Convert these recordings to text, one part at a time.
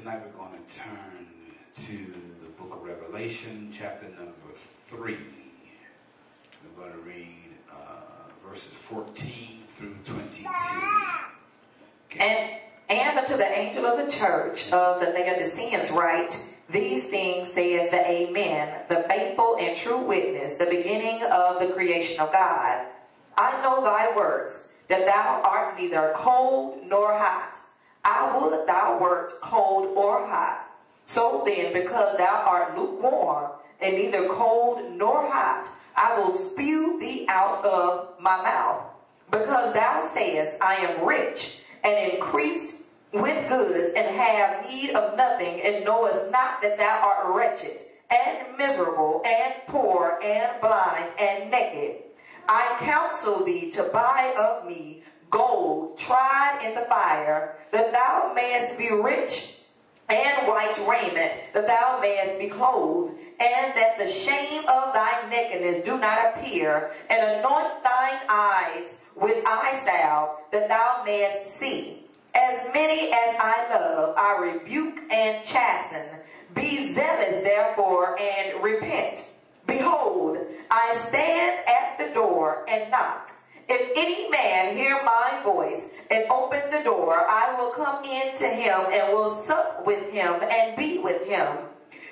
Tonight we're going to turn to the book of Revelation, chapter number 3. We're going to read uh, verses 14 through 22. And, and unto the angel of the church of the Laodiceans write, These things saith the Amen, the faithful and true witness, the beginning of the creation of God. I know thy works, that thou art neither cold nor hot. I would thou wert cold or hot. So then, because thou art lukewarm, and neither cold nor hot, I will spew thee out of my mouth. Because thou sayest, I am rich, and increased with goods, and have need of nothing, and knowest not that thou art wretched, and miserable, and poor, and blind, and naked. I counsel thee to buy of me gold tried in the fire, that thou mayest be rich, and white raiment, that thou mayest be clothed, and that the shame of thy nakedness do not appear, and anoint thine eyes with eye salve, that thou mayest see. As many as I love, I rebuke and chasten. Be zealous, therefore, and repent. Behold, I stand at the door and knock. If any man hear my voice and open the door, I will come in to him and will sup with him and be with him.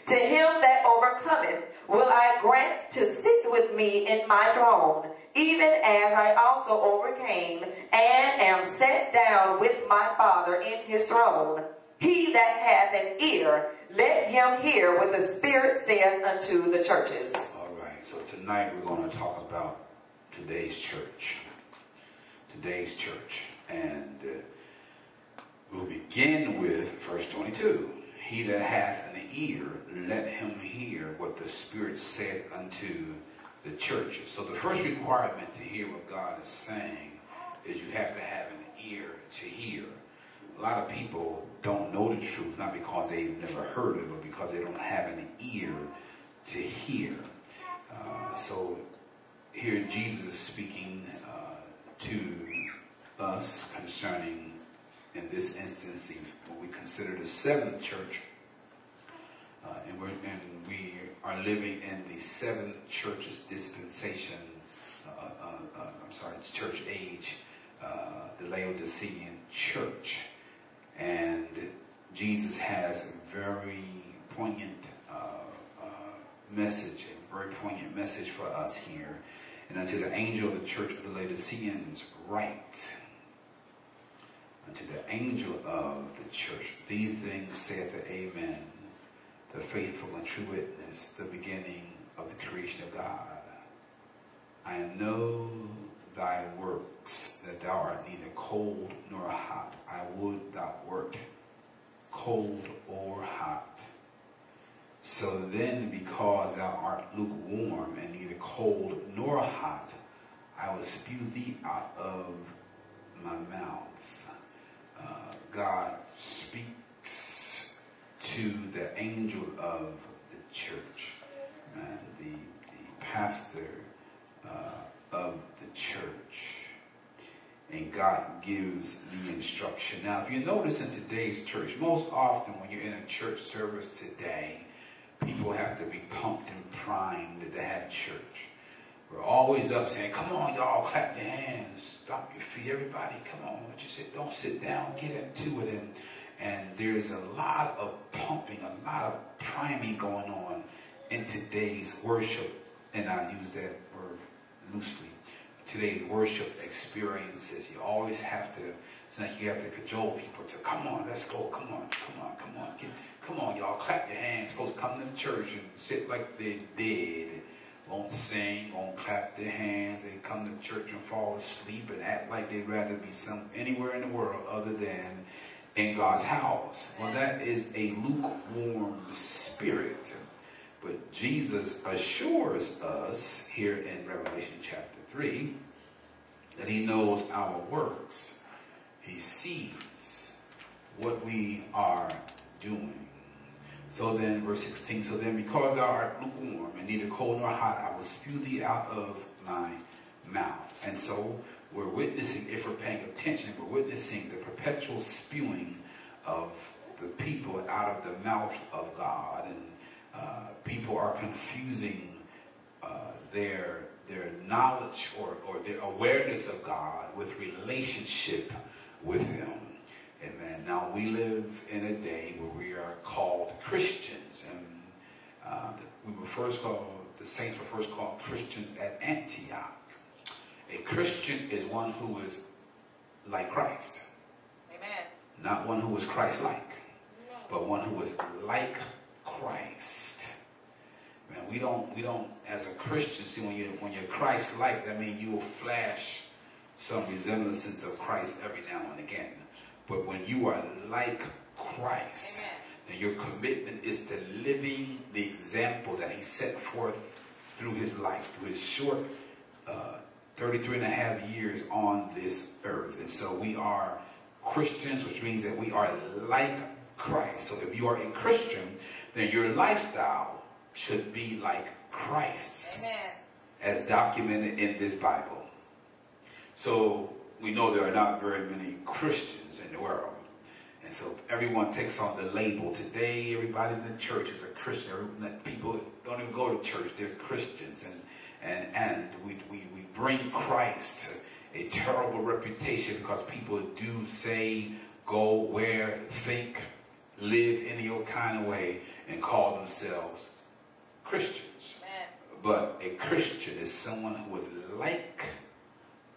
To him that overcometh will I grant to sit with me in my throne, even as I also overcame and am set down with my Father in his throne. He that hath an ear, let him hear what the Spirit saith unto the churches. All right, so tonight we're going to talk about today's church. Today's church. And uh, we'll begin with verse 22. He that hath an ear, let him hear what the Spirit saith unto the churches. So the first requirement to hear what God is saying is you have to have an ear to hear. A lot of people don't know the truth, not because they've never heard it, but because they don't have an ear to hear. Uh, so here Jesus is speaking uh, to us concerning, in this instance, what we consider the seventh church. Uh, and, we're, and we are living in the seventh church's dispensation, uh, uh, uh I'm sorry, it's church age, uh, the Laodicean church. And Jesus has a very poignant message, a very poignant message for us here. And unto the angel of the church of the Laodiceans write, unto the angel of the church, these things saith the Amen, the faithful and true witness, the beginning of the creation of God. I know thy works, that thou art neither cold nor hot. I would thou wert cold or hot. So then, because thou art lukewarm and neither cold nor hot, I will spew thee out of my mouth. Uh, God speaks to the angel of the church, and the, the pastor uh, of the church. And God gives the instruction. Now, if you notice in today's church, most often when you're in a church service today, people have to be pumped and primed to have church. We're always up saying, come on, y'all, clap your hands, stomp your feet, everybody, come on, what you sit, don't sit down, get into it. And, and there's a lot of pumping, a lot of priming going on in today's worship, and I use that word loosely. Today's worship experiences, you always have to, it's like you have to cajole people to, come on, let's go, come on, come on, come on, get, come on, y'all, clap your hands, supposed to come to the church and sit like they did won't sing, won't clap their hands, they come to church and fall asleep and act like they'd rather be some anywhere in the world other than in God's house. Well, that is a lukewarm spirit. But Jesus assures us here in Revelation chapter 3 that he knows our works. He sees what we are doing. So then, verse 16, so then because thou art lukewarm and neither cold nor hot, I will spew thee out of my mouth. And so we're witnessing, if we're paying attention, we're witnessing the perpetual spewing of the people out of the mouth of God, and uh, people are confusing uh, their their knowledge or, or their awareness of God with relationship with Him. Amen. Now we live in a day where we are called Christians, and uh, we were first called the saints were first called Christians at Antioch. A Christian is one who is like Christ. Amen. Not one who is Christ-like, but one who is like Christ. Man, we don't we don't as a Christian see when you when you're Christ-like, that means you will flash some resemblance of Christ every now and again. But when you are like Christ, Amen. then your commitment is to living the example that he set forth through his life, through his short uh, 33 and a half years on this earth. And so we are Christians, which means that we are like Christ. So if you are a Christian, then your lifestyle should be like Christ's, Amen. as documented in this Bible. So we know there are not very many Christians in the world. And so everyone takes on the label. Today, everybody in the church is a Christian. People don't even go to church. They're Christians. And, and, and we, we, we bring Christ a terrible reputation because people do say, go, where, think, live any old kind of way and call themselves Christians. Amen. But a Christian is someone who is like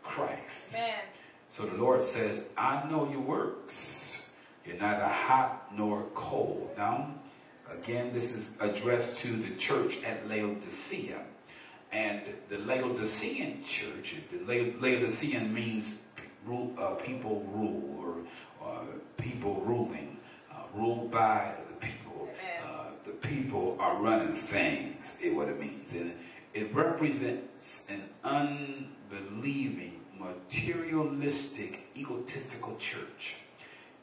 Christ. Amen. So the Lord says, I know your works. You're neither hot nor cold. Now, again, this is addressed to the church at Laodicea. And the Laodicean church, the Laodicean means rule, uh, people rule or uh, people ruling, uh, ruled by the people. Uh, the people are running things, is what it means. And it represents an unbelieving materialistic, egotistical church.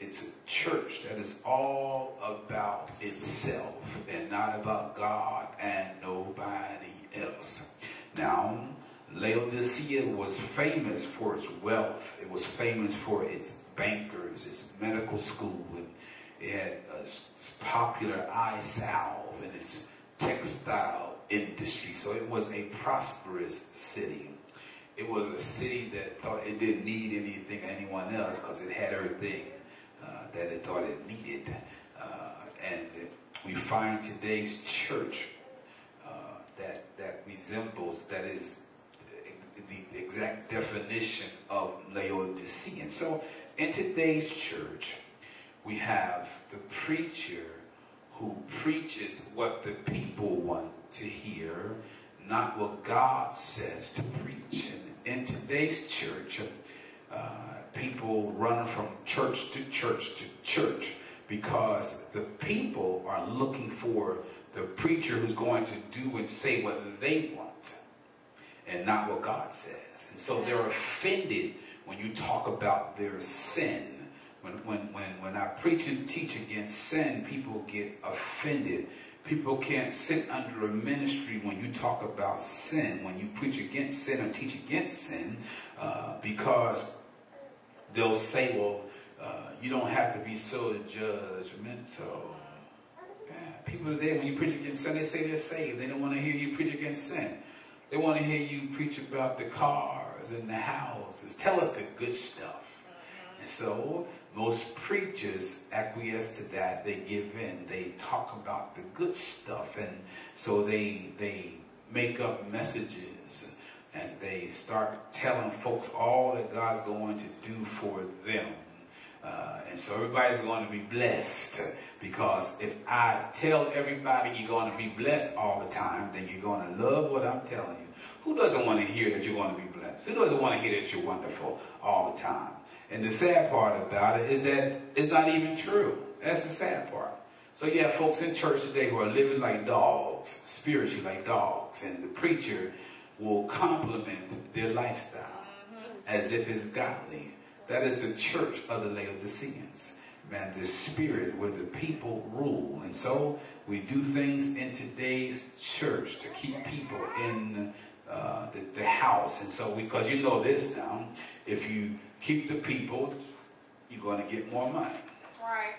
It's a church that is all about itself and not about God and nobody else. Now, Laodicea was famous for its wealth. It was famous for its bankers, its medical school, and it had a popular eye salve and its textile industry. So it was a prosperous city it was a city that thought it didn't need anything anyone else because it had everything uh, that it thought it needed. Uh, and we find today's church uh, that that resembles that is the exact definition of Laodicean. So in today's church, we have the preacher who preaches what the people want to hear, not what God says to preach. And in today's church, uh, people run from church to church to church because the people are looking for the preacher who's going to do and say what they want and not what God says. And so they're offended when you talk about their sin. When, when, when, when I preach and teach against sin, people get offended People can't sit under a ministry when you talk about sin, when you preach against sin or teach against sin, uh, because they'll say, well, uh, you don't have to be so judgmental. Yeah, people today, when you preach against sin, they say they're saved. They don't want to hear you preach against sin. They want to hear you preach about the cars and the houses. Tell us the good stuff. So most preachers acquiesce to that. They give in. They talk about the good stuff. And so they, they make up messages and they start telling folks all that God's going to do for them. Uh, and so everybody's going to be blessed because if I tell everybody you're going to be blessed all the time, then you're going to love what I'm telling you. Who doesn't want to hear that you're going to be blessed? Who doesn't want to hear that you're wonderful all the time? And the sad part about it is that it's not even true. That's the sad part. So you have folks in church today who are living like dogs, spiritually like dogs, and the preacher will compliment their lifestyle mm-hmm. as if it's godly. That is the church of the Laodiceans. Man, the spirit where the people rule. And so we do things in today's church to keep people in uh, the, the house. And so, because you know this now, if you keep the people, you're going to get more money. Right.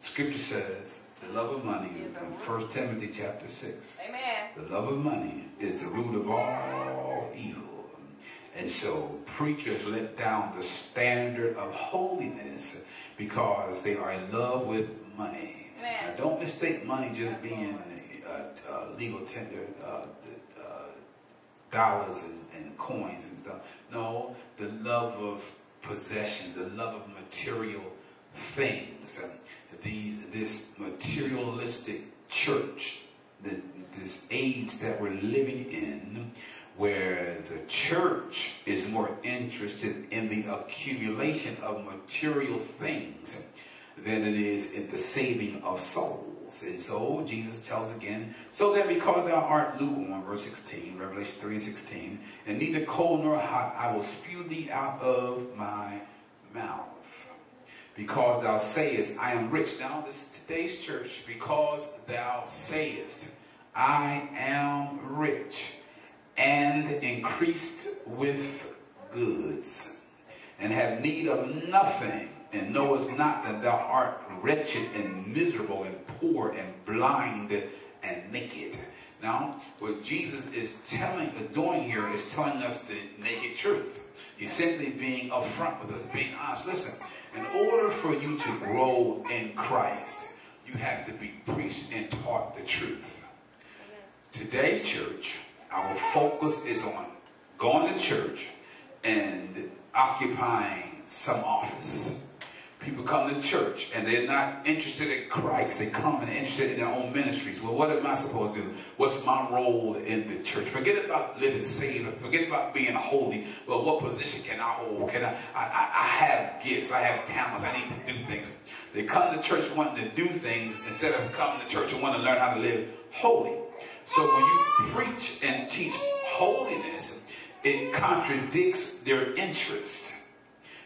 Scripture says the love of money from 1 Timothy chapter 6. Amen. The love of money is the root of all evil. And so preachers let down the standard of holiness because they are in love with money. Now, don't mistake money just being uh, uh, legal tender uh, uh, dollars and, and coins and stuff. No, the love of possessions, the love of material things. The, this materialistic church, the, this age that we're living in, where the church is more interested in the accumulation of material things than it is in the saving of souls. And so Jesus tells again, so that because thou art lukewarm, verse 16, Revelation 3 16, and neither cold nor hot, I will spew thee out of my mouth. Because thou sayest, I am rich. Now, this is today's church. Because thou sayest, I am rich and increased with goods, and have need of nothing, and knowest not that thou art wretched and miserable and poor and blind and naked. Now, what Jesus is telling, is doing here, is telling us the naked truth. He's simply being upfront with us, being honest. Listen, in order for you to grow in Christ, you have to be preached and taught the truth. Today's church our focus is on going to church and occupying some office. People come to church and they're not interested in Christ. They come and interested in their own ministries. Well, what am I supposed to do? What's my role in the church? Forget about living saved. Forget about being holy. Well, what position can I hold? Can I, I, I have gifts. I have talents. I need to do things. They come to church wanting to do things instead of coming to church and wanting to learn how to live holy. So when you preach and teach holiness, it contradicts their interest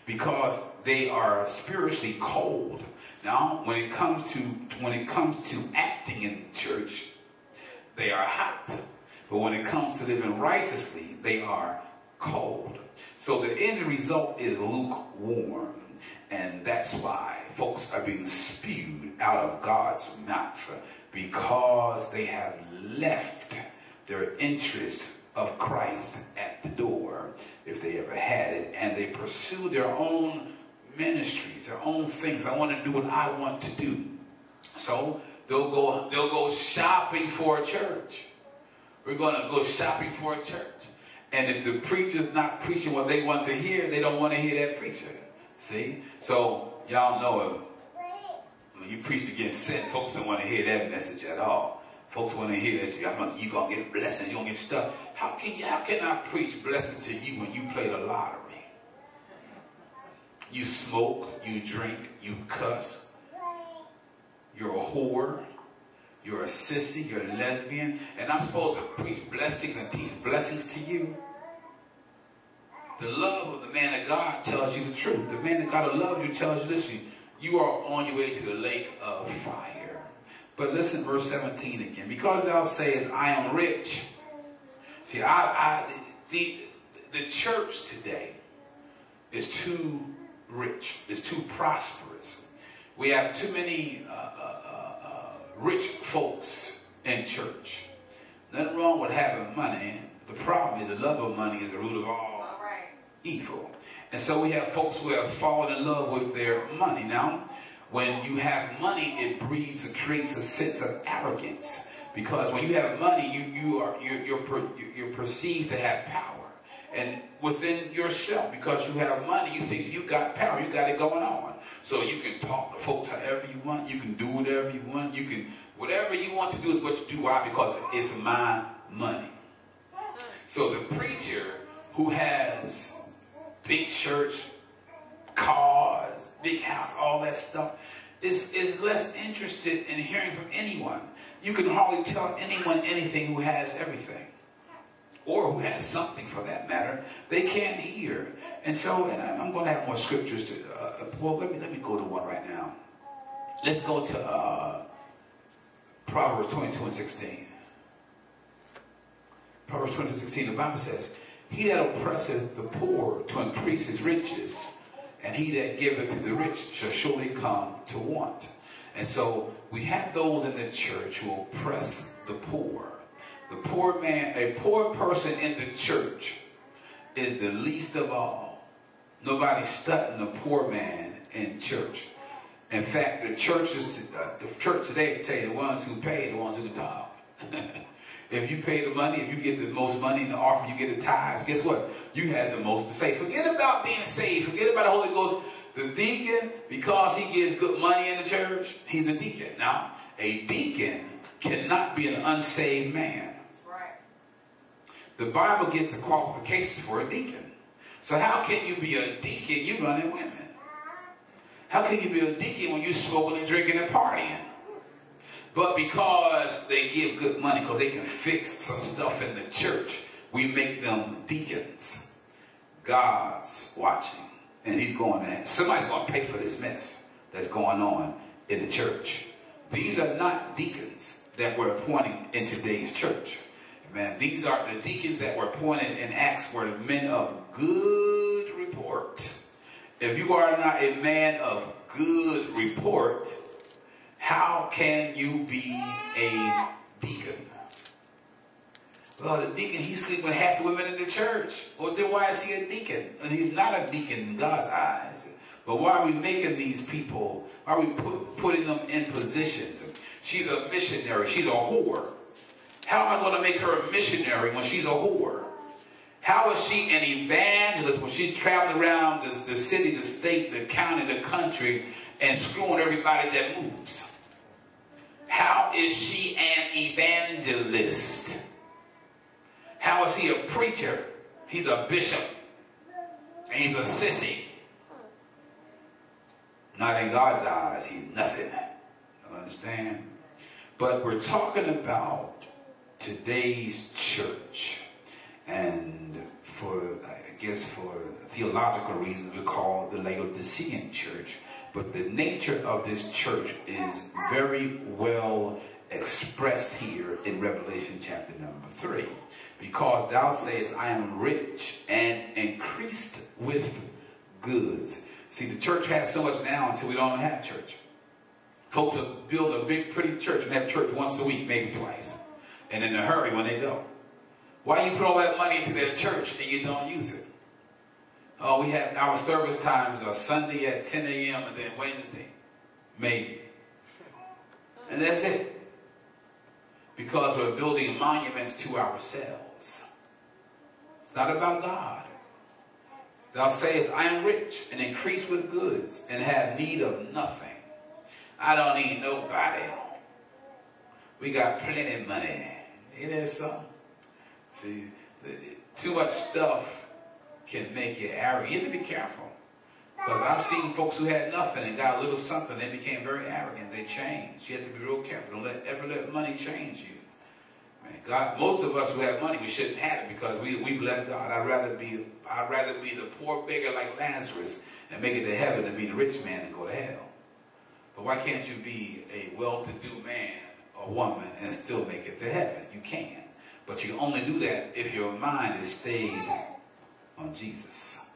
because they are spiritually cold. Now, when it comes to when it comes to acting in the church, they are hot. But when it comes to living righteously, they are cold. So the end result is lukewarm. And that's why folks are being spewed out of God's mouth because they have left their interest of Christ at the door, if they ever had it, and they pursue their own ministries, their own things. I want to do what I want to do. So they'll go, they'll go shopping for a church. We're going to go shopping for a church. And if the preacher's not preaching what they want to hear, they don't want to hear that preacher. See? So y'all know it. when you preach against sin, folks don't want to hear that message at all. Folks want to hear that you're gonna, get blessings, you're gonna get stuff. How can you, how can I preach blessings to you when you play the lottery? You smoke, you drink, you cuss. You're a whore. You're a sissy, you're a lesbian, and I'm supposed to preach blessings and teach blessings to you. The love of the man of God tells you the truth. The man of God who loves you tells you, listen, you are on your way to the lake of fire. But listen, verse 17 again. Because thou sayest, I am rich. See, I, I, the, the church today is too rich, is too prosperous. We have too many uh, uh, uh, uh rich folks in church. Nothing wrong with having money. The problem is the love of money is the root of all, all right. evil. And so we have folks who have fallen in love with their money. Now, when you have money, it breeds and creates a sense of arrogance. Because when you have money, you, you are, you're, you're, you're perceived to have power. And within yourself, because you have money, you think you got power, you got it going on. So you can talk to folks however you want, you can do whatever you want, you can, whatever you want to do is what you do. Why? Because it's my money. So the preacher who has big church, cars, big house, all that stuff, is, is less interested in hearing from anyone. You can hardly tell anyone anything who has everything. Or who has something for that matter, they can't hear. And so, and I'm going to have more scriptures to, uh, well, let me, let me go to one right now. Let's go to uh, Proverbs 22 and 16. Proverbs 22 and 16, the Bible says, he that oppresseth the poor to increase his riches, and he that giveth to the rich shall surely come to want. And so we have those in the church who oppress the poor. The poor man, a poor person in the church is the least of all. Nobody's studying a poor man in church. In fact, the churches, uh, the church today tell you the ones who pay, the ones who tithe. if you pay the money, if you get the most money in the offering, you get the tithes. Guess what? You had the most to say. Forget about being saved. Forget about the Holy Ghost. The deacon, because he gives good money in the church, he's a deacon. Now, a deacon cannot be an unsaved man. The Bible gives the qualifications for a deacon. So how can you be a deacon? You running women. How can you be a deacon when you smoking and drinking and partying? But because they give good money, because they can fix some stuff in the church, we make them deacons. God's watching. And he's going to, somebody's going to pay for this mess that's going on in the church. These are not deacons that we're appointing in today's church. Man, these are the deacons that were appointed in Acts were men of good report. If you are not a man of good report, how can you be a deacon? Well, the deacon, he's sleeping with half the women in the church. Well, then why is he a deacon? And he's not a deacon in God's eyes. But why are we making these people, why are we put, putting them in positions? She's a missionary. She's a whore. How am I going to make her a missionary when she's a whore? How is she an evangelist when she's traveling around the, the city, the state, the county, the country, and screwing everybody that moves? How is she an evangelist? How is he a preacher? He's a bishop. And he's a sissy. Not in God's eyes, he's nothing. You understand? But we're talking about today's church. And for, I guess, for theological reasons, we call the Laodicean church. But the nature of this church is very well expressed here in Revelation chapter number 3. Because thou sayest, I am rich and increased with goods. See, the church has so much now until we don't have church. Folks will build a big, pretty church and have church once a week, maybe twice and in a hurry when they go. Why you put all that money into their church and you don't use it? Oh, we have our service times are Sunday at 10 a.m. and then Wednesday, maybe. And that's it. Because we're building monuments to ourselves. It's not about God. Thou sayest, I am rich and increase with goods and have need of nothing. I don't need nobody. We got plenty of money. It is something. See, too much stuff can make you arrogant. You have to be careful. Because I've seen folks who had nothing and got a little something, they became very arrogant. They changed. You have to be real careful. Don't let, ever let money change you. God, most of us who have money, we shouldn't have it because we, we've left God. I'd rather be I'd rather be the poor beggar like Lazarus and make it to heaven than be the rich man and go to hell. But why can't you be a well-to-do man or woman and still make it to heaven? You can. But you only do that if your mind is stayed on Jesus.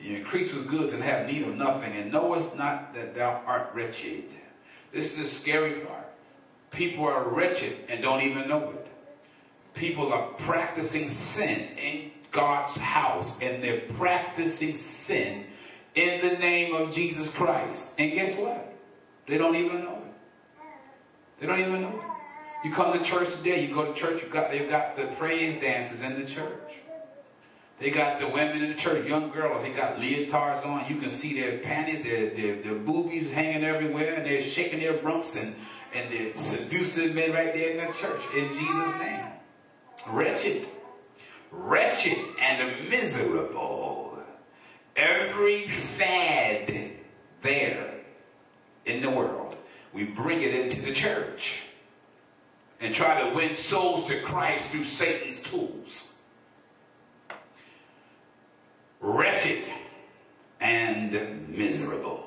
You increase with goods and have need of nothing, and knowest not that thou art wretched. This is the scary part. People are wretched and don't even know it. People are practicing sin in God's house, and they're practicing sin in the name of Jesus Christ. And guess what? They don't even know. They don't even know. You come to church today, you go to church, you got they've got the praise dances in the church. They got the women in the church, young girls, they got leotards on. You can see their panties, their, their, their boobies hanging everywhere, and they're shaking their rumps and, and they're seducing men right there in the church in Jesus' name. Wretched, wretched and miserable. Every fad there in the world, we bring it into the church and try to win souls to Christ through Satan's tools. Wretched and miserable.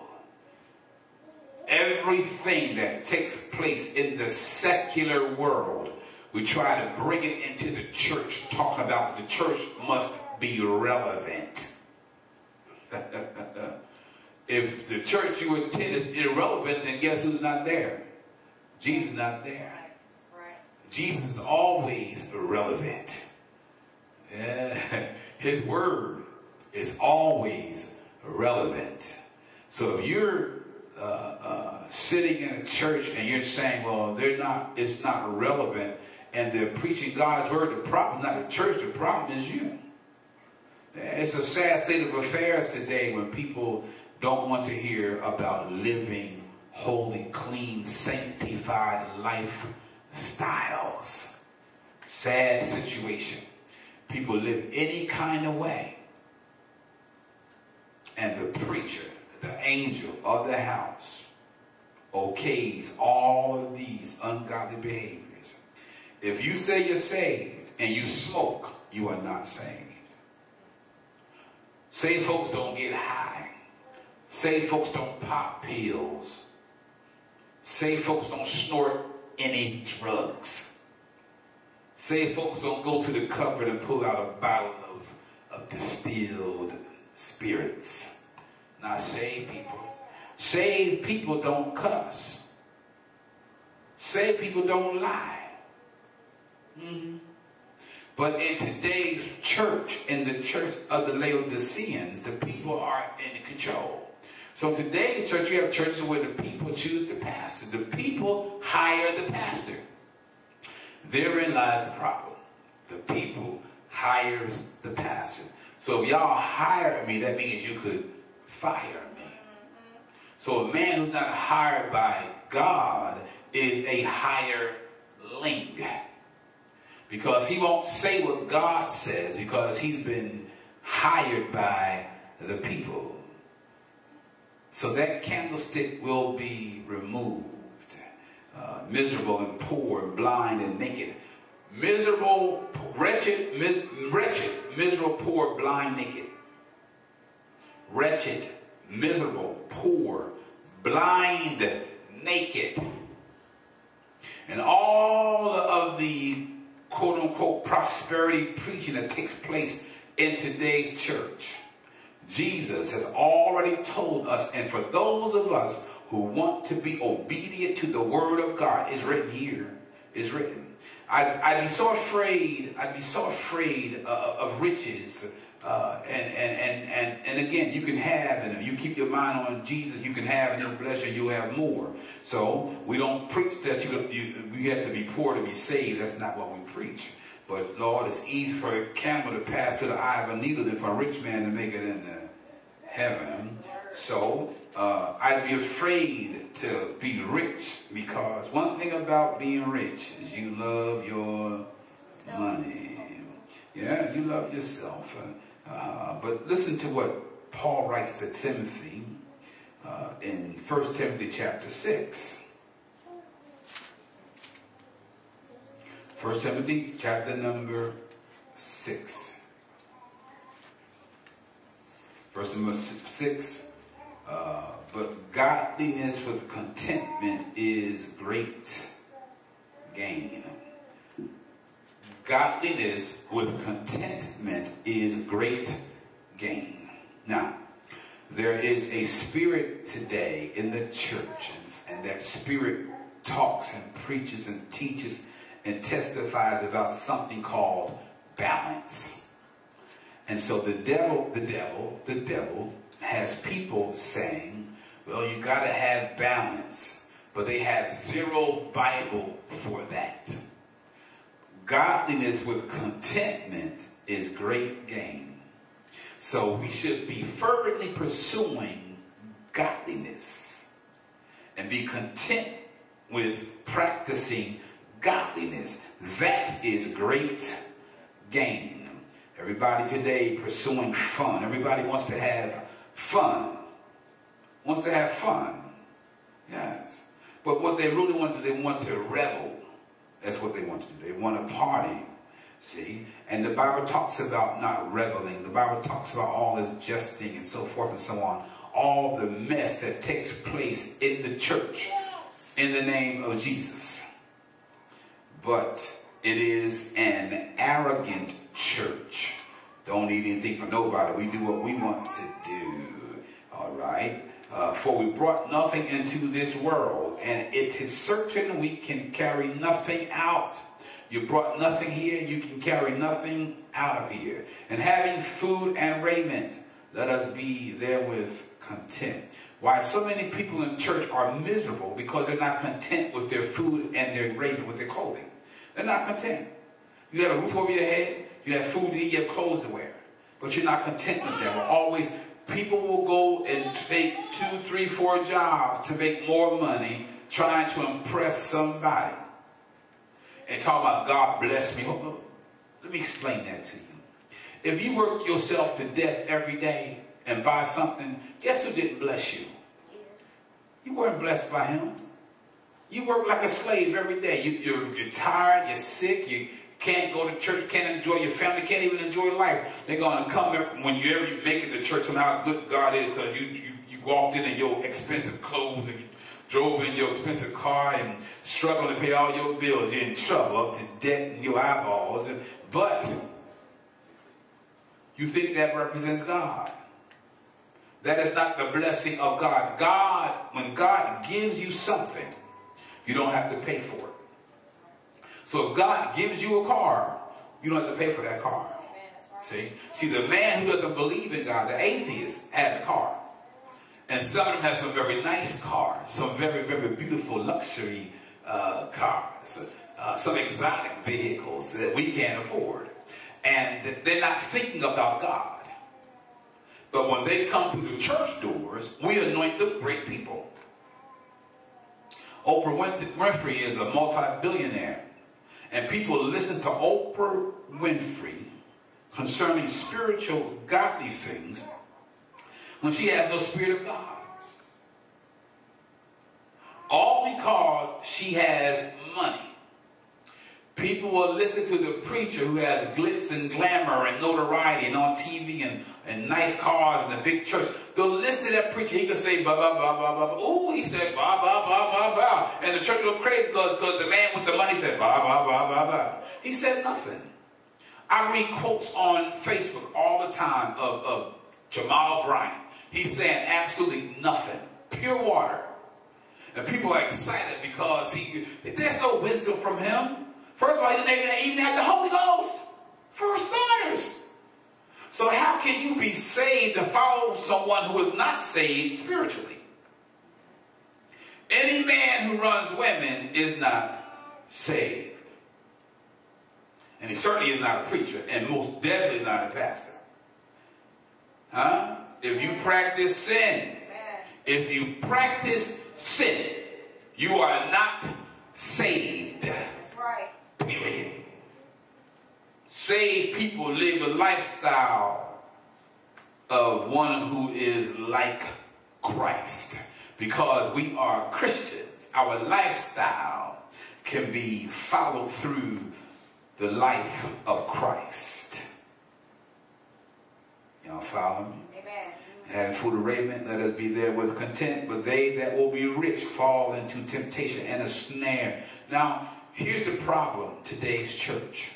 Everything that takes place in the secular world, we try to bring it into the church, talking about the church must be relevant. If the church you attend is irrelevant, then guess who's not there? Jesus not there. Jesus is always relevant. Yeah. His word is always relevant. So if you're uh, uh, sitting in a church and you're saying, well, they're not, it's not relevant, and they're preaching God's word, the problem is not the church, the problem is you. It's a sad state of affairs today when people don't want to hear about living holy, clean, sanctified lifestyles. Sad situation. People live any kind of way. And the preacher, the angel of the house, okays all of these ungodly behaviors. If you say you're saved and you smoke, you are not saved. Saved folks don't get high. Say folks don't pop pills. Say folks don't snort any drugs. Say folks don't go to the cupboard and pull out a bottle of, of distilled spirits. Not saved people. Saved people don't cuss. Saved people don't lie. Mm-hmm. But in today's church, in the church of the Laodiceans, the people are in control. So today, the church, you have churches where the people choose the pastor. The people hire the pastor. Therein lies the problem. The people hires the pastor. So if y'all hire me, that means you could fire me. So a man who's not hired by God is a hireling because he won't say what God says because he's been hired by the people. So that candlestick will be removed. Uh, miserable and poor and blind and naked. Miserable, wretched, mis- wretched, miserable, poor, blind, naked. Wretched, miserable, poor, blind, naked. And all of the quote unquote prosperity preaching that takes place in today's church. Jesus has already told us, and for those of us who want to be obedient to the word of God, is written here, is written. I'd, I'd, be so afraid, I'd be so afraid uh, of riches. Uh, and, and, and, and, and again, you can have, and if you keep your mind on Jesus, you can have, and he'll bless you, you'll have more. So we don't preach that you, you, you have to be poor to be saved. That's not what we preach. But Lord, it's easy for a camel to pass to the eye of a needle than for a rich man to make it into heaven. So uh, I'd be afraid to be rich because one thing about being rich is you love your money. Yeah, you love yourself. Uh, but listen to what Paul writes to Timothy uh, in 1 Timothy chapter 6. 1 Timothy chapter number 6. Verse number 6. Uh, but godliness with contentment is great gain. Godliness with contentment is great gain. Now, there is a spirit today in the church, and that spirit talks and preaches and teaches and testifies about something called balance. And so the devil, the devil, the devil has people saying, well, you got to have balance, but they have zero Bible for that. Godliness with contentment is great gain. So we should be fervently pursuing godliness and be content with practicing godliness. That is great gain. Everybody today pursuing fun. Everybody wants to have fun. Wants to have fun. Yes. But what they really want to do, they want to revel. That's what they want to do. They want to party. See? And the Bible talks about not reveling. The Bible talks about all this jesting and so forth and so on. All the mess that takes place in the church in the name of Jesus but it is an arrogant church. Don't need anything from nobody. We do what we want to do. All right? Uh, for we brought nothing into this world, and it is certain we can carry nothing out. You brought nothing here, you can carry nothing out of here. And having food and raiment, let us be therewith content. Why so many people in church are miserable because they're not content with their food and their raiment, with their clothing. They're not content. You have a roof over your head, you have food to eat, you have clothes to wear. But you're not content with them. Always, people will go and take two, three, four jobs to make more money trying to impress somebody. And talk about God bless me. Let me explain that to you. If you work yourself to death every day and buy something, guess who didn't bless you? You weren't blessed by him. You work like a slave every day. You, you're tired, you're sick, you can't go to church, can't enjoy your family, can't even enjoy life. They're going to come when you ever make it to church and how good God is because you, you, you walked in in your expensive clothes and you drove in your expensive car and struggling to pay all your bills. You're in trouble, up to debt in your eyeballs. But you think that represents God. That is not the blessing of God. God, when God gives you something, you don't have to pay for it. So if God gives you a car, you don't have to pay for that car. See? See, the man who doesn't believe in God, the atheist, has a car. And some of them have some very nice cars, some very, very beautiful luxury uh, cars, uh, some exotic vehicles that we can't afford. And they're not thinking about God. But when they come through the church doors, we anoint the great people. Oprah Winfrey is a multi-billionaire. And people listen to Oprah Winfrey concerning spiritual, godly things when she has no spirit of God. All because she has money. People will listen to the preacher who has glitz and glamour and notoriety and on TV and, and nice cars and the big church. They'll listen to that preacher. He could say, blah, blah, blah, blah, blah. Ooh, he said, blah, blah, blah, blah, blah. And the church go crazy because the man with the money said, blah, blah, blah, blah, blah. He said nothing. I read quotes on Facebook all the time of, of Jamal Bryant. He's saying absolutely nothing. Pure water. And people are excited because he there's no wisdom from him. First of all, he didn't even have the Holy Ghost. For starters. So how can you be saved and follow someone who is not saved spiritually? Any man who runs women is not saved. And he certainly is not a preacher, and most definitely not a pastor. Huh? If you practice sin, if you practice sin, you are not saved. That's right. Period. Saved people live a lifestyle of one who is like Christ. Because we are Christians, our lifestyle can be followed through the life of Christ. Y'all follow me? Amen. And for the raiment, let us be there with content. But they that will be rich fall into temptation and a snare. Now, here's the problem today's church.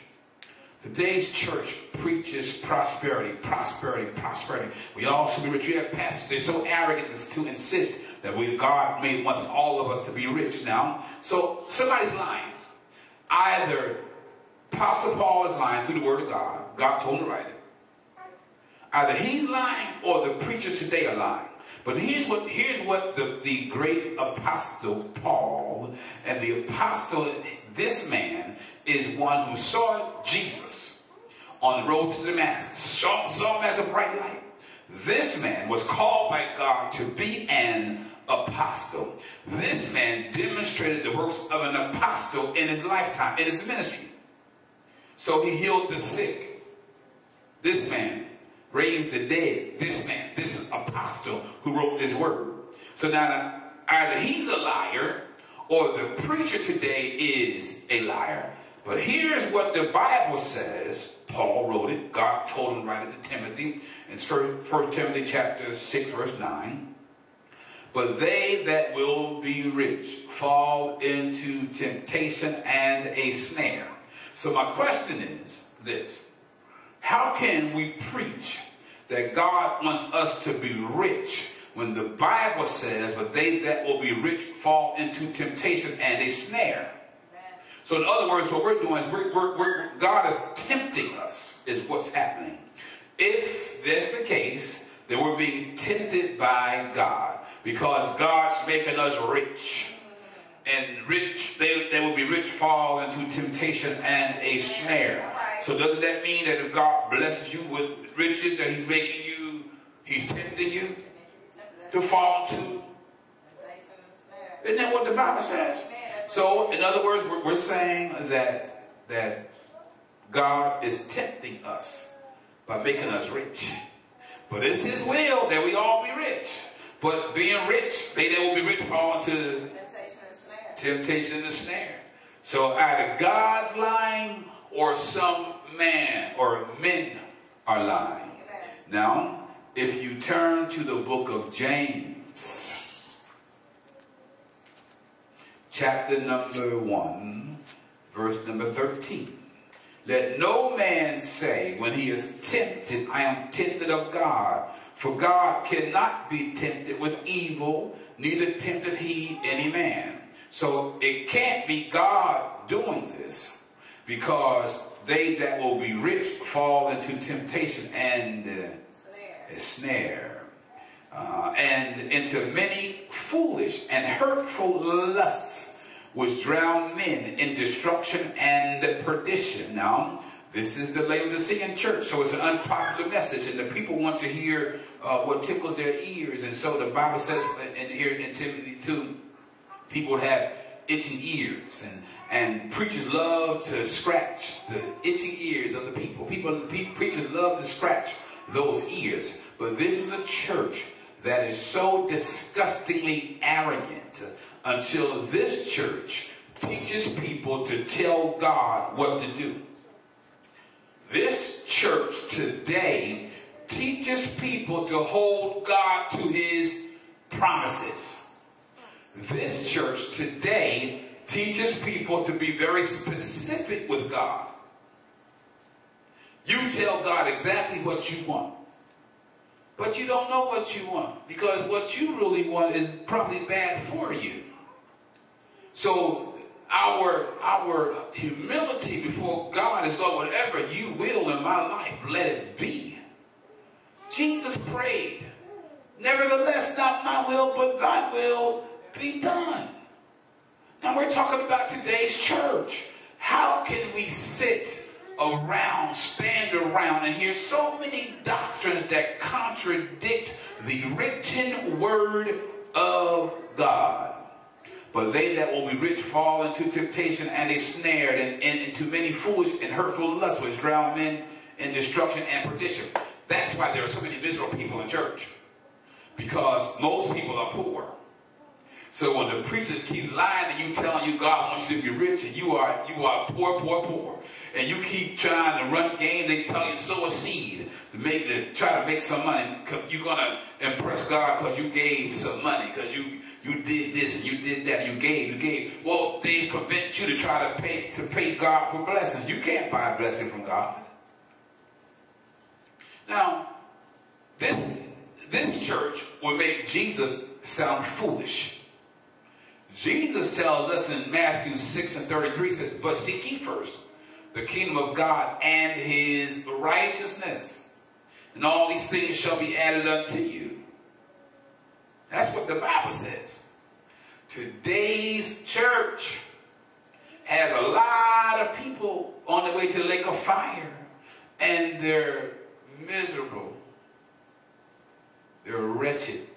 Today's church preaches prosperity, prosperity, prosperity. We all should be rich. You have pastors, they're so arrogant as to insist that we God made wants all of us to be rich now. So somebody's lying. Either Apostle Paul is lying through the word of God. God told him to write it. Either he's lying or the preachers today are lying. But here's what here's what the, the great apostle Paul and the apostle, this man is one who saw Jesus on the road to Damascus, saw, saw him as a bright light. This man was called by God to be an apostle. This man demonstrated the works of an apostle in his lifetime, in his ministry. So he healed the sick. This man raised the dead. This man, this apostle who wrote this word. So now either he's a liar or the preacher today is a liar. But here's what the Bible says. Paul wrote it. God told him write it to Timothy. It's 1 Timothy chapter 6, verse 9. But they that will be rich fall into temptation and a snare so my question is this. How can we preach that God wants us to be rich, when the Bible says, but they that will be rich fall into temptation and a snare. So in other words, what we're doing is we're, we're, we're, God is tempting us, is what's happening. If that's the case, then we're being tempted by God because God's making us rich. And rich, they, they will be rich fall into temptation and a snare. So doesn't that mean that if God blesses you with riches and he's making you, he's tempting you to fall into? Isn't that what the Bible says? So, in other words, we're, we're saying that that God is tempting us by making us rich. But it's His will that we all be rich. But being rich, they that will be rich fall into temptation and snare. So either God's lying or some man or men are lying. Now, if you turn to the book of James, chapter number 1, verse number 13. Let no man say when he is tempted, I am tempted of God. For God cannot be tempted with evil, neither tempted he any man. So it can't be God doing this because they that will be rich fall into temptation and uh, a snare. Uh, and into many foolish and hurtful lusts which drown men in destruction and perdition. Now, this is the Laodicean church, so it's an unpopular message, and the people want to hear uh, what tickles their ears. And so the Bible says, and here in Timothy 2, people have itching ears, and, and preachers love to scratch the itching ears of the people. People, preachers love to scratch those ears. But this is a church that is so disgustingly arrogant until this church teaches people to tell God what to do. This church today teaches people to hold God to his promises. This church today people to be very specific with God. You tell God exactly what you want. But you don't know what you want because what you really want is probably bad for you. So our our humility before God is God, whatever you will in my life, let it be. Jesus prayed, Nevertheless, not my will, but thy will be done. Now we're talking about today's church. How can we sit around, stand around, and hear so many doctrines that contradict the written word of God? But they that will be rich fall into temptation and a snared and, and into many foolish and hurtful lusts which drown men in destruction and perdition. That's why there are so many miserable people in church. Because most people are poor. So when the preachers keep lying to you, telling you God wants you to be rich, and you are you are poor, poor, poor, and you keep trying to run game, they tell you sow a seed to make to try to make some money. You're gonna impress God because you gave some money, because you you did this and you did that, you gave, you gave. Well, they convince you to try to pay to pay God for blessings. You can't buy a blessing from God. Now, this this church would make Jesus sound foolish. Jesus tells us in Matthew 6 and 33 says, But seek ye first the kingdom of God and his righteousness, and all these things shall be added unto you. That's what the Bible says. Today's church has a lot of people on the way to the lake of fire, and they're miserable. They're wretched.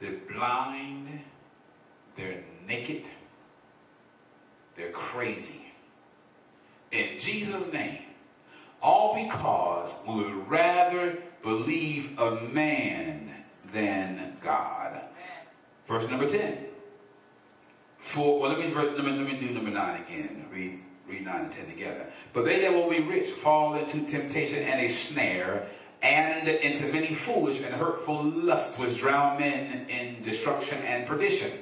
They're blind they're naked. They're crazy. In Jesus' name. All because we would rather believe a man than God. Verse number 10. For, well, let me, let me, let me do number 9 again. Read, read 9 and 10 together. But they that will be rich fall into temptation and a snare and into many foolish and hurtful lusts which drown men in destruction and perdition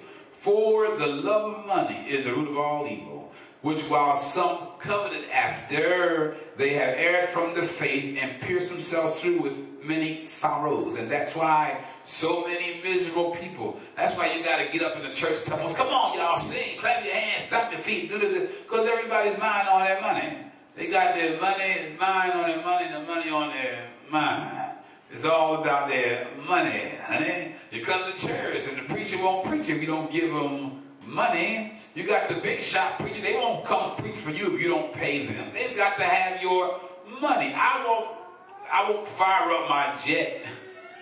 for the love of money is the root of all evil. which while some coveted after, they have erred from the faith and pierced themselves through with many sorrows. And that's why so many miserable people, that's why you got to get up in the church and tell us, come on, y'all, sing, clap your hands, stomp your feet, do this. because everybody's mind on their money. They got their money, mind on their money, the money on their mind. It's all about their money, honey. You come to church and the preacher won't preach if you don't give them money. You got the big shot preacher. They won't come preach for you if you don't pay them. They've got to have your money. I won't, I won't fire up my jet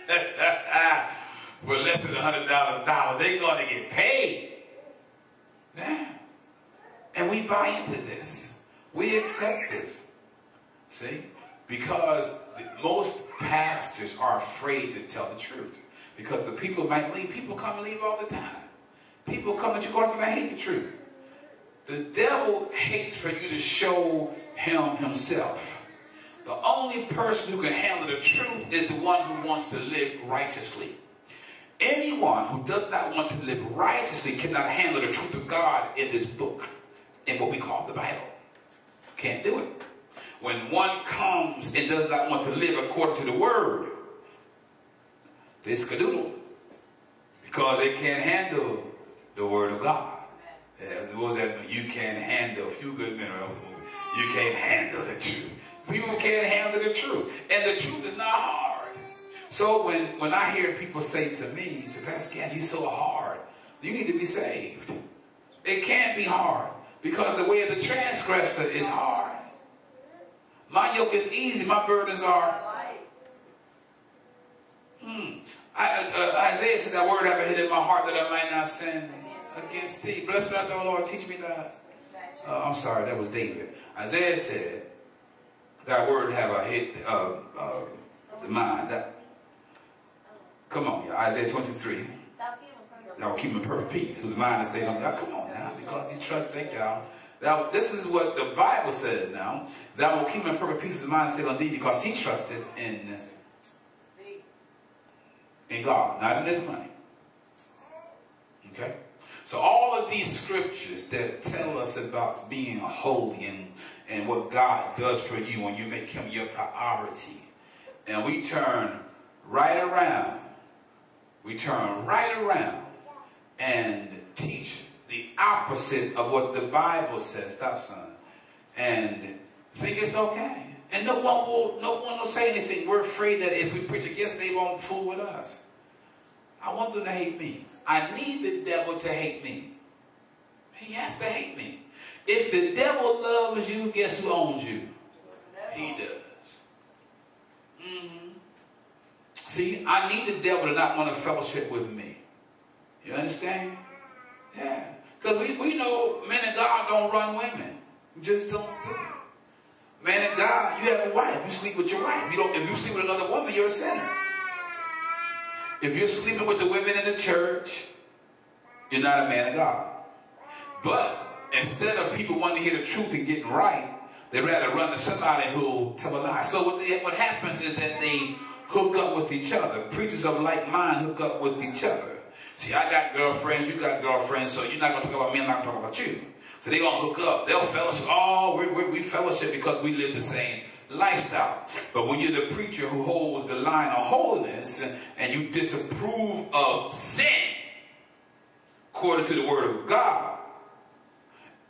for less than hundred thousand dollars. They're to get paid. Yeah. And we buy into this. We accept this. See? Because most pastors are afraid to tell the truth. Because the people might leave. People come and leave all the time. People come at you because they hate the truth. The devil hates for you to show him himself. The only person who can handle the truth is the one who wants to live righteously. Anyone who does not want to live righteously cannot handle the truth of God in this book, in what we call the Bible. Can't do it. When one comes and does not want to live according to the word, they skedoodle because they can't handle the word of God. Yeah, what was that? You can't handle a few good men or You can't handle the truth. People can't handle the truth. And the truth is not hard. So when, when I hear people say to me, say, Pastor Ken, he's so hard. You need to be saved. It can't be hard because the way of the transgressor is hard. My yoke is easy. My burdens are. Hmm. I, uh, Isaiah said that word have hid in my heart that I might not sin against thee. Blessed art thou, Lord. Teach me that. Uh, I'm sorry, that was David. Isaiah said, that word have a hit uh, uh, the mind. That, come on, y'all. Isaiah 23. Thou keep him perfect peace, whose mind is stayed on God. Come on now, because he trust, thank y'all. Now, this is what the Bible says now. Thou will keep in perfect peace, of mind stayed on thee, because he trusted in, in God, not in his money. Okay? So all of these scriptures that tell us about being holy and, and what God does for you when you make him your priority. And we turn right around. We turn right around and opposite of what the Bible says. Stop, son. And think it's okay. And no one will no one will say anything. We're afraid that if we preach against they won't fool with us. I want them to hate me. I need the devil to hate me. He has to hate me. If the devil loves you, guess who owns you? He does. Mm-hmm. See, I need the devil to not want to fellowship with me. You understand? Yeah. Because we, we know men of God don't run women. just don't do it. Man of God, you have a wife. You sleep with your wife. You don't, if you sleep with another woman, you're a sinner. If you're sleeping with the women in the church, you're not a man of God. But instead of people wanting to hear the truth and getting right, they rather run to somebody who'll tell a lie. So what, they, what happens is that they hook up with each other. Preachers of like mind hook up with each other. See, I got girlfriends, you got girlfriends, so you're not going to talk about me, I'm not going to talk about you. So they're going to hook up. They'll fellowship. Oh, we we we fellowship because we live the same lifestyle. But when you're the preacher who holds the line of holiness and, you disapprove of sin according to the word of God,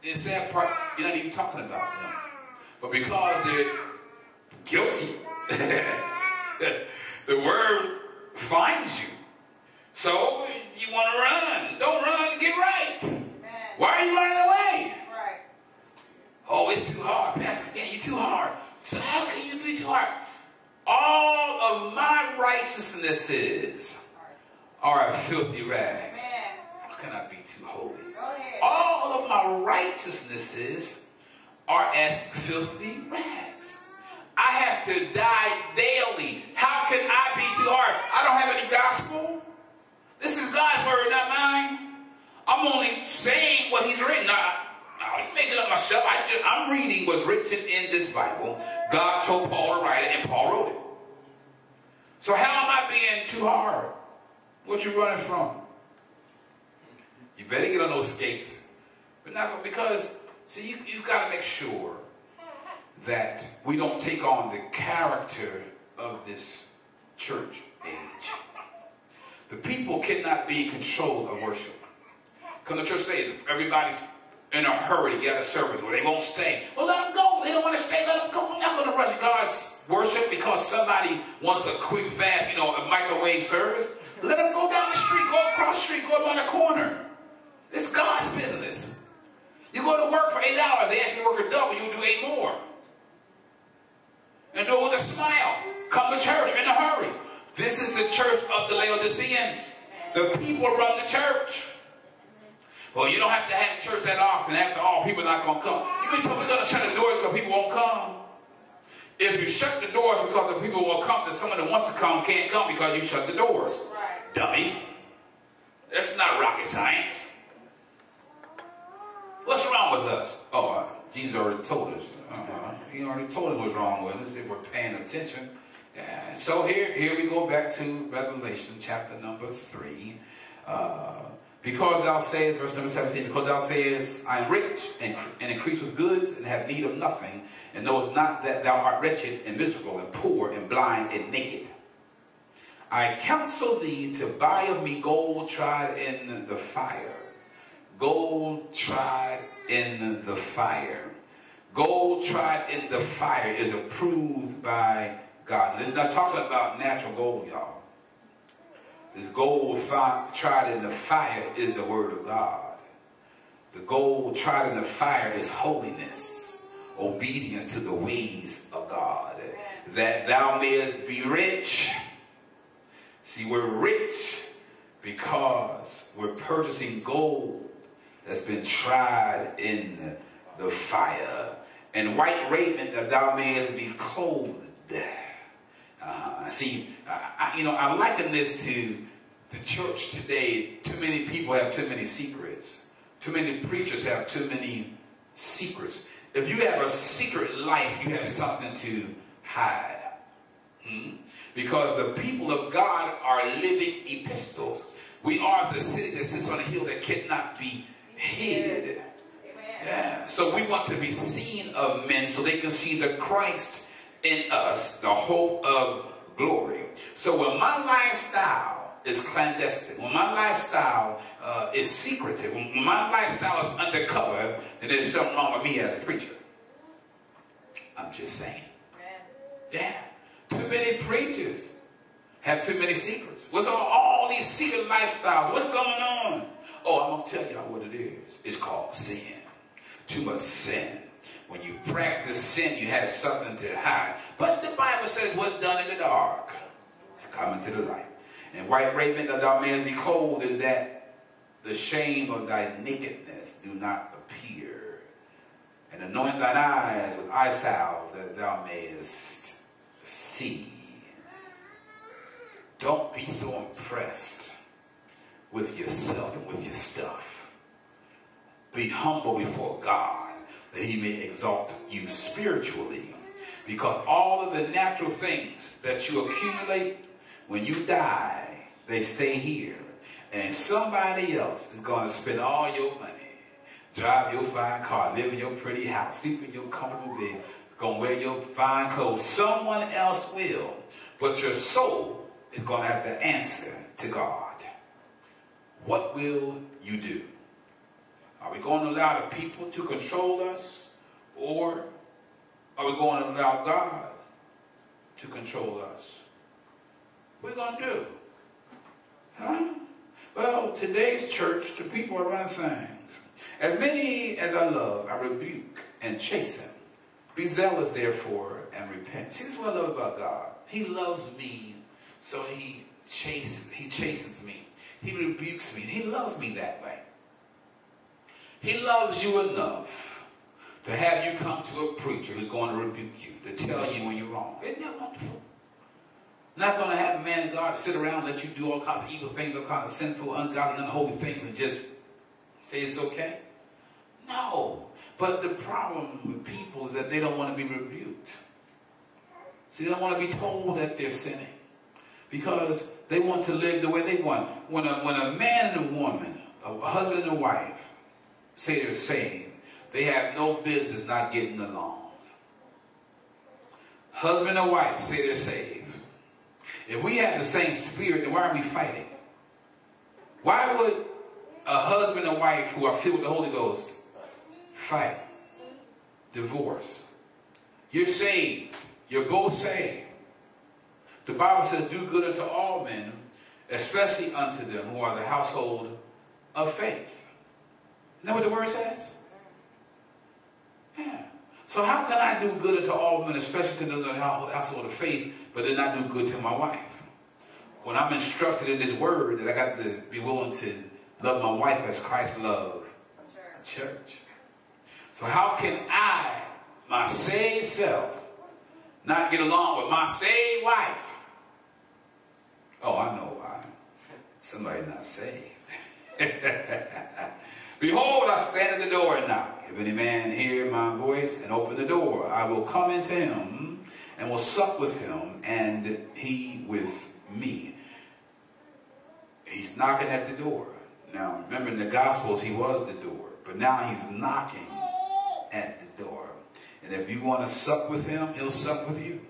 it's that part, you're not even talking about them. But because they're guilty, the word finds you. So you want to run. Don't run, get right. Why are you running away? Right. Oh, it's too hard. Pastor, again, you're too hard. So how can you be too hard? All of my righteousnesses are as filthy rags. How can I be too holy? All of my righteousnesses are as filthy rags. I have to die daily. How can I be too hard? I don't have any gospel. This is God's word, not mine. I'm only saying what He's written. I, I'm making up myself. I just, I'm reading what's written in this Bible. God told Paul to write it, and Paul wrote it. So how am I being too hard? What you running from? You better get on those skates. But not because See, you, you've got to make sure that we don't take on the character of this church age. The people cannot be in control of worship. Come to church today, everybody's in a hurry to get out of service, or they won't stay. Well, let them go. They don't want to stay. Let them go. We're not going to rush God's worship because somebody wants a quick, fast, you know, a microwave service. Let them go down the street, go across the street, go around the corner. It's God's business. You go to work for eight hours, they ask you to work a double, you do eight more. And do it with a smile. Come to church in a hurry. This is the church of the Laodiceans. The people run the church. Well, you don't have to have church that often. After all, people are not going to come. You mean tell we're going to shut the doors because people won't come? If you shut the doors because the people won't come, then someone that wants to come can't come because you shut the doors. Right. Dummy. That's not rocket science. What's wrong with us? Oh, uh, Jesus already told us. Uh-huh. He already told us what's wrong with us if we're paying attention. And so here, here we go back to Revelation chapter number three. Uh, because thou sayest, verse number 17, because thou sayest, I am rich and, and increase with goods and have need of nothing, and knowest not that thou art wretched and miserable and poor and blind and naked. I counsel thee to buy of me gold tried in the fire Gold tried in the fire. Gold tried in the fire is approved by God. Is not talking about natural gold, y'all. This gold tried in the fire is the word of God. The gold tried in the fire is holiness, obedience to the ways of God. That thou mayest be rich. See, we're rich because we're purchasing gold that's been tried in the fire, and white raiment that thou mayest be clothed. Uh, see, I, you know, I liken this to the church today. Too many people have too many secrets. Too many preachers have too many secrets. If you have a secret life, you have something to hide. Hmm? Because the people of God are living epistles. We are the city that sits on a hill that cannot be hid. Yeah. So we want to be seen of men so they can see the Christ in us, the hope of glory. So when my lifestyle is clandestine, when my lifestyle uh, is secretive, when my lifestyle is undercover, then there's something wrong with me as a preacher. I'm just saying. Yeah. Too many preachers have too many secrets. What's all, all these secret lifestyles? What's going on? Oh, I'm going to tell y'all what it is. It's called sin. Too much sin. When you practice sin, you have something to hide. But the Bible says what's done in the dark is coming to the light. And white raiment that thou mayest be clothed in that the shame of thy nakedness do not appear. And anoint thine eyes with eye salve that thou mayest see. Don't be so impressed with yourself and with your stuff. Be humble before God that he may exalt you spiritually. Because all of the natural things that you accumulate when you die, they stay here. And somebody else is going to spend all your money, drive your fine car, live in your pretty house, sleep in your comfortable bed, going to wear your fine clothes. Someone else will. But your soul is going to have to answer to God. What will you do? Are we going to allow the people to control us? Or are we going to allow God to control us? What are we going to do? Huh? Well, today's church, the people are running things. As many as I love, I rebuke and chasten. Be zealous, therefore, and repent. See, this is what I love about God. He loves me, so he chastens, he chastens me. He rebukes me. He loves me that way. He loves you enough to have you come to a preacher who's going to rebuke you, to tell you when you're wrong. Isn't that wonderful? Not going to have a man of God sit around and let you do all kinds of evil things, all kinds of sinful, ungodly, unholy things, and just say it's okay. No. But the problem with people is that they don't want to be rebuked. See, they don't want to be told that they're sinning. Because they want to live the way they want. When a, when a man and a woman, a husband and a wife, say they're saved, they have no business not getting along. Husband and wife say they're saved. If we have the same spirit, then why are we fighting? Why would a husband and wife who are filled with the Holy Ghost fight? Divorce. You're saved. You're both saved. The Bible says, do good unto all men, especially unto them who are the household of faith. That what the word says? Yeah. So how can I do good unto all men, especially to those in the household of faith, but then not do good to my wife? When I'm instructed in this word that I got to be willing to love my wife as Christ loved the church. So how can I, my saved self, not get along with my saved wife? Oh, I know why. Somebody not saved. Behold, I stand at the door and knock. If any man hear my voice and open the door, I will come into him and will sup with him and he with me. He's knocking at the door. Now, remember in the Gospels, he was the door, but now he's knocking at the door. And if you want to sup with him, he'll sup with you.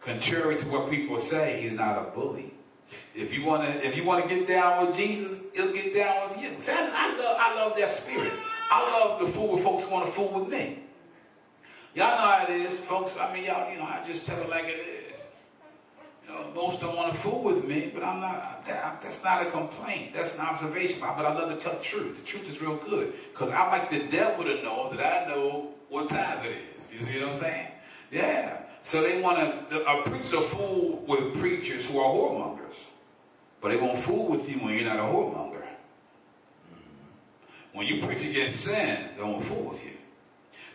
Contrary to what people say, he's not a bully. If you want to, if you want to get down with Jesus, he'll get down with you. See, I, I, love, I love that spirit. I love the fool with folks who want to fool with me. Y'all know how it is, folks. I mean, y'all, you know, I just tell it like it is. You know, most don't want to fool with me, but I'm not. That, that's not a complaint. That's an observation. But I love to tell the truth. The truth is real good because I like the devil to know that I know what time it is. You see what I'm saying? Yeah. So they want to. A preacher fool with preachers who are whoremongers, but they won't fool with you when you're not a whoremonger. When you preach against sin, they won't fool with you.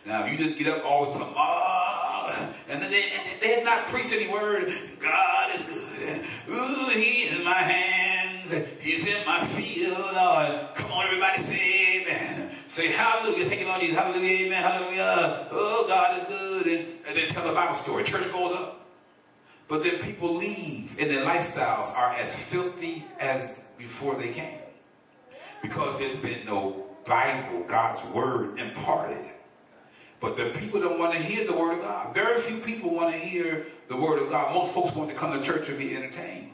Now, if you just get up all the time, oh, and they, they have not preached any word. God is good. Ooh, He is in my hands. He's in my field, Lord. Come on, everybody, say amen. Say hallelujah. Thank you, Lord Jesus. Hallelujah, amen. Hallelujah. Oh, God is good. And, and then tell the Bible story. Church goes up. But then people leave, and their lifestyles are as filthy as before they came. Because there's been no Bible, God's word imparted. But the people don't want to hear the word of God. Very few people want to hear the word of God. Most folks want to come to church and be entertained.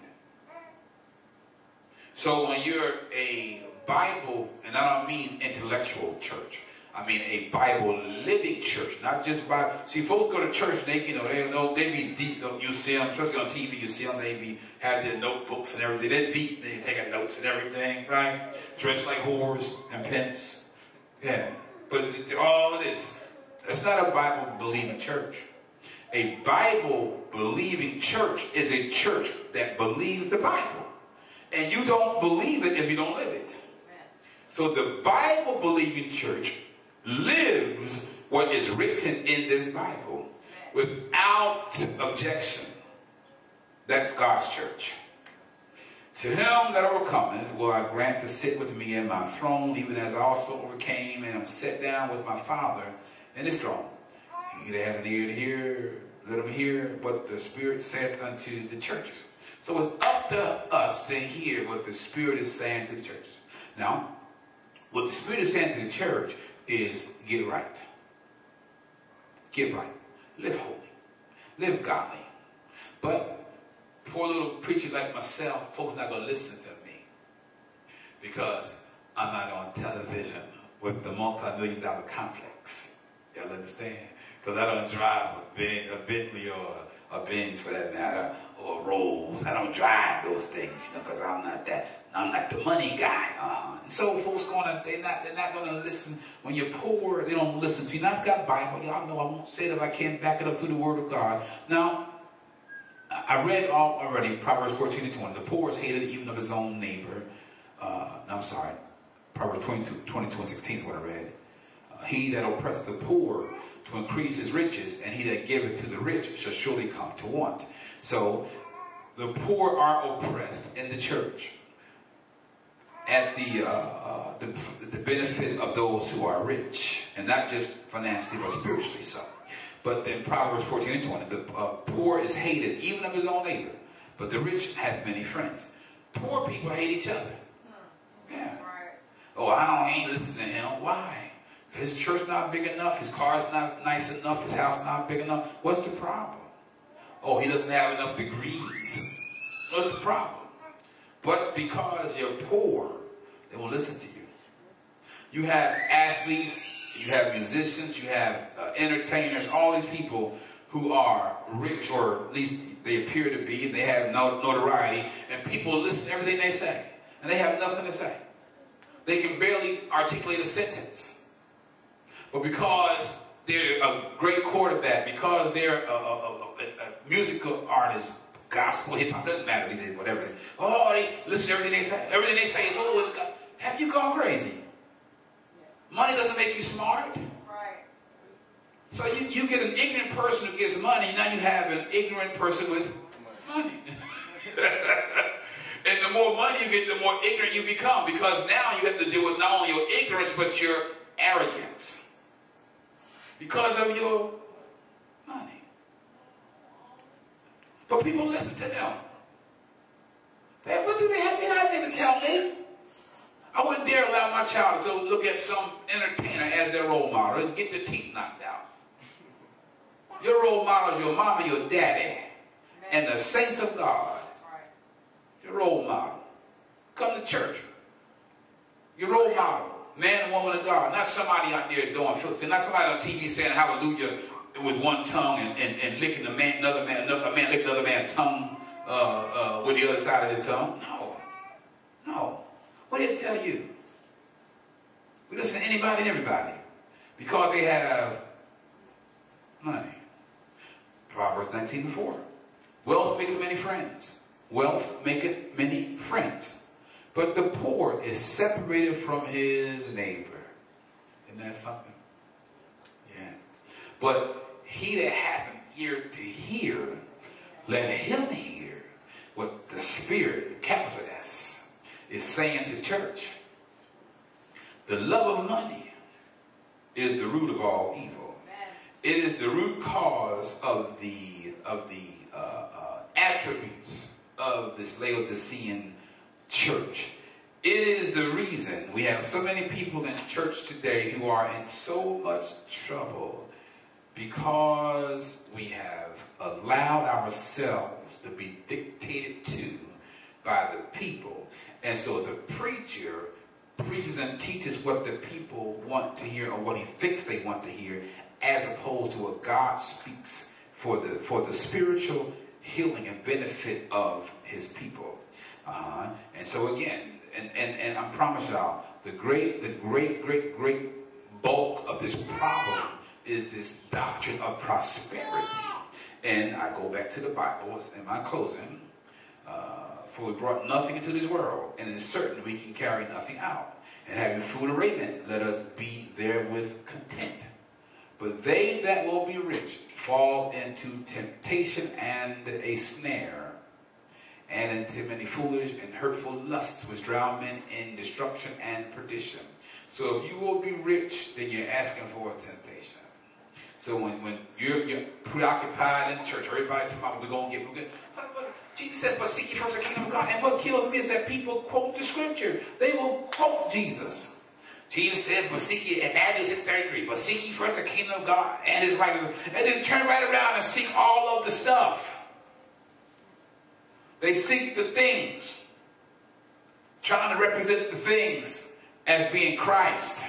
So when you're a Bible, and I don't mean intellectual church, I mean a Bible living church, not just Bible. See, folks go to church, they, you know, they know they be deep. You see them, especially on TV. You see them, they be have their notebooks and everything. They're deep. They taking notes and everything, right? Dressed like whores and pimps. Yeah, but all this. That's not a Bible believing church. A Bible believing church is a church that believes the Bible. And you don't believe it if you don't live it. So the Bible believing church lives what is written in this Bible without objection. That's God's church. To him that overcometh will I grant to sit with me in my throne, even as I also overcame and am set down with my Father in his throne. He that hath an ear to hear, let him hear what the Spirit saith unto the churches. So it's up to us to hear what the Spirit is saying to the churches. Now, what the Spirit is saying to the church is get right. Get right. Live holy. Live godly. But poor little preacher like myself, folks not going to listen to me because I'm not on television with the multi-million dollar complex. Y'all understand? Because I don't drive a, ben, a Bentley or a, Benz for that matter, or a Rolls. I don't drive those things, you know, because I'm not that. I'm not the money guy. Uh, and so folks to, they're not, they're not to listen. When you're poor, they don't listen to you. Now I've got Bible. Y'all know I won't say it if I can't back it up through the Word of God. Now, I read all already Proverbs 14 and 20. The poor is hated even of his own neighbor. Uh, no, I'm sorry. Proverbs 22, 22 and 16 is what I read. Uh, he that oppresses the poor to increase his riches, and he that giveth to the rich shall surely come to want. So the poor are oppressed in the church at the, uh, uh, the, the benefit of those who are rich, and not just financially but spiritually so. But in Proverbs 14 and 20, the uh, poor is hated even of his own neighbor, but the rich hath many friends. Poor people hate each other. Yeah. Oh, I don't ain't listening to him. Why? His church not big enough, his car's not nice enough, his house not big enough. What's the problem? Oh, he doesn't have enough degrees. What's the problem? But because you're poor, they will listen to you. You have athletes, you have musicians, you have uh, entertainers, all these people who are rich, or at least they appear to be, they have no notoriety, and people listen to everything they say, and they have nothing to say. They can barely articulate a sentence. But because they're a great quarterback, because they're a, a, a, a musical artist, gospel, hip hop, doesn't matter, they whatever. Oh, they listen to everything they say. Everything they say is, oh, it's God. Have you gone crazy? Money doesn't make you smart. So you, you get an ignorant person who gets money, now you have an ignorant person with money. and the more money you get, the more ignorant you become because now you have to deal with not only your ignorance but your arrogance because of your But people listen to them. They, what do they have? They don't have to tell me. I wouldn't dare allow my child to look at some entertainer as their role model and get their teeth knocked out. Your role model is your mama, your daddy, and the saints of God. Your role model. Come to church. Your role model, man and woman of God, not somebody out there doing filthy, not somebody on TV saying hallelujah with one tongue and, and, and licking the man, another man, another man licking another man's tongue uh, uh, with the other side of his tongue. No. No. What did it tell you? We listen to anybody and everybody because they have money. Proverbs 19 4. Wealth maketh many friends. Wealth maketh many friends. But the poor is separated from his neighbor. Isn't that something? Yeah. But he that hath an ear to hear, let him hear what the Spirit, capital S, is saying to church. The love of money is the root of all evil. It is the root cause of the of the uh, uh, attributes of this Laodicean church. It is the reason we have so many people in church today who are in so much trouble because we have allowed ourselves to be dictated to by the people. And so the preacher preaches and teaches what the people want to hear or what he thinks they want to hear as opposed to what God speaks for the for the spiritual healing and benefit of his people. Uh-huh. And so again, and, and, and I promise y'all, the great, the great, great, great bulk of this problem is this doctrine of prosperity. And I go back to the Bible in my closing. Uh, for we brought nothing into this world, and it is certain we can carry nothing out. And having food and raiment, let us be therewith content. But they that will be rich fall into temptation and a snare, and into many foolish and hurtful lusts which drown men in destruction and perdition. So if you will be rich, then you're asking for a temptation. So when, when you're, you're preoccupied in church, everybody's talking about we're going to get, we're. Jesus said, but seek ye first the kingdom of God. And what kills me is that people quote the scripture. They will quote Jesus. Jesus said, but seek ye, in Matthew 6 33, but seek ye first the kingdom of God and his righteousness. And then turn right around and seek all of the stuff. They seek the things, trying to represent the things as being Christ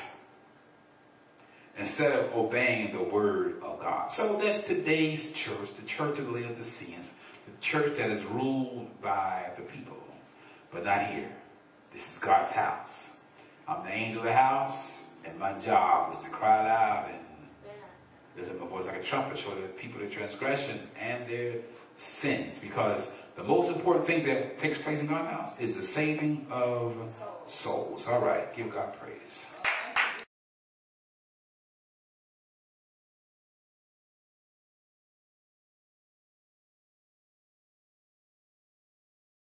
instead of obeying the word of God. So that's today's church, the church of the Laodiceans, the church that is ruled by the people, but not here. This is God's house. I'm the angel of the house, and my job is to cry loud and lift up my voice like a trumpet, show the people their transgressions and their sins. Because the most important thing that takes place in God's house is the saving of souls. All right, give God praise.